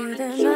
for the night.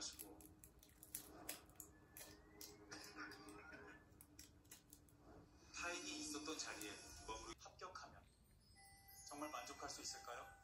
마시고 타인이 있었던 자리에 머무르 합격하면 정말 만족할 수 있을까요?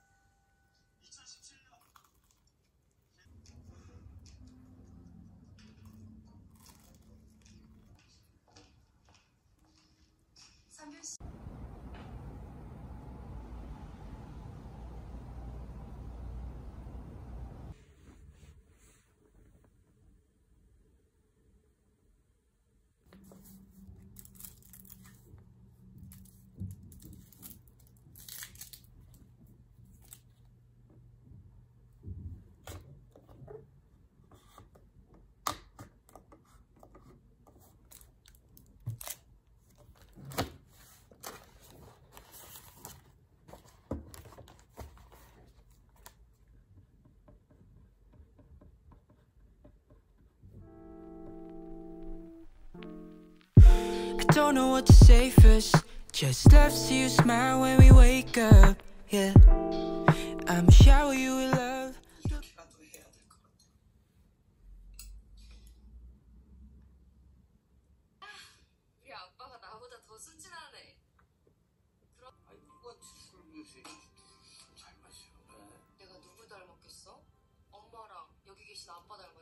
Don't know what to say first. Just love to see you smile when we wake up. Yeah. I'ma shower you with love. 이렇게라도 해야 될 것 같아. 우리 아빠가 나보다 더 순진하네. 아니 누가 술 무시 잘 마셔. 내가 누구 닮았겠어? 엄마랑 여기 계신 아빠 닮았